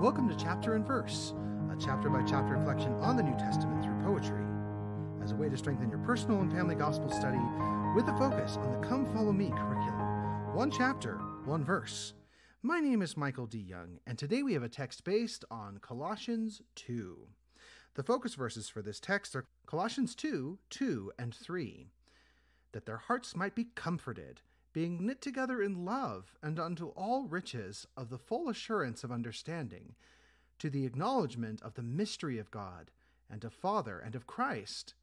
Welcome to Chapter and Verse, a chapter by chapter reflection on the New Testament through poetry, as a way to strengthen your personal and family gospel study with a focus on the Come Follow Me curriculum. One chapter, one verse. My name is Michael D. Young, and today we have a text based on Colossians 2. The focus verses for this text are Colossians 2, 2, and 3. That their hearts might be comforted being knit together in love and unto all riches of the full assurance of understanding, to the acknowledgement of the mystery of God, and of Father, and of Christ,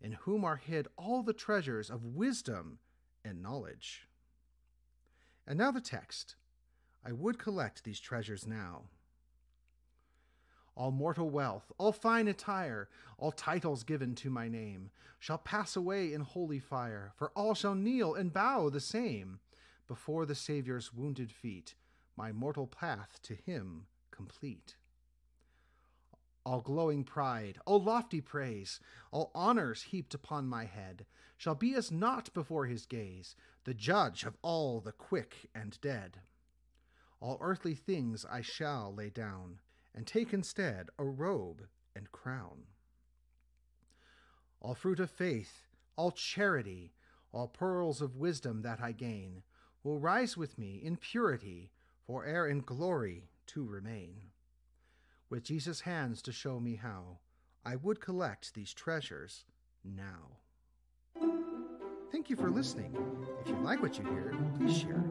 in whom are hid all the treasures of wisdom and knowledge. And now the text. I would collect these treasures now all mortal wealth, all fine attire, all titles given to my name, shall pass away in holy fire, for all shall kneel and bow the same before the Saviour's wounded feet, my mortal path to him complete. All glowing pride, all lofty praise, all honors heaped upon my head, shall be as naught before his gaze, the judge of all the quick and dead. All earthly things I shall lay down, and take instead a robe and crown. All fruit of faith, all charity, all pearls of wisdom that I gain, will rise with me in purity, for ere in glory to remain. With Jesus' hands to show me how, I would collect these treasures now. Thank you for listening. If you like what you hear, please share.